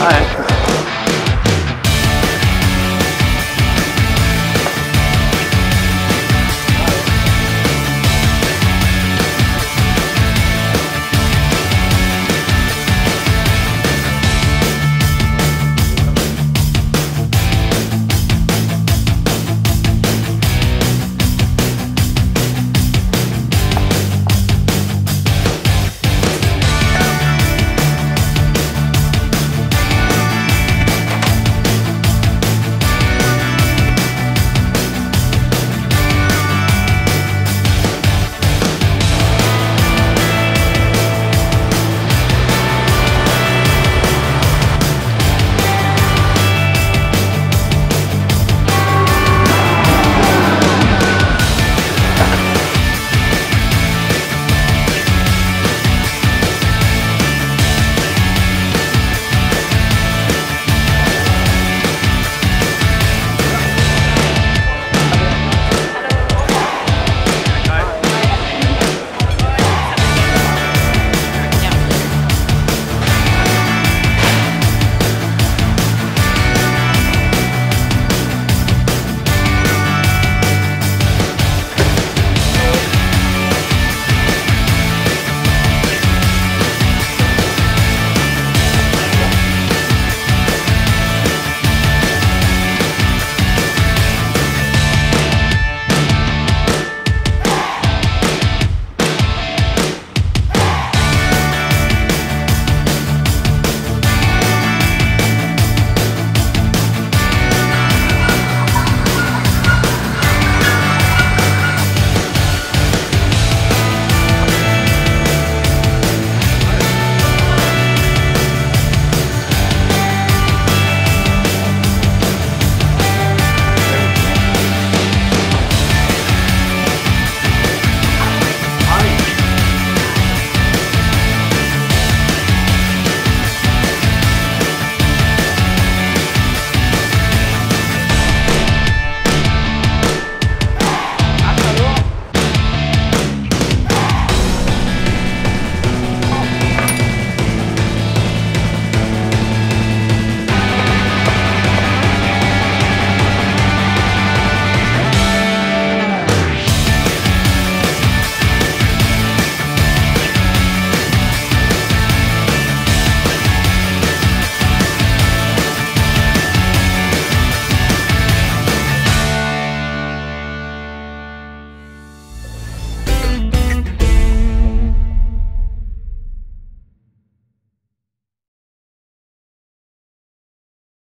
All right.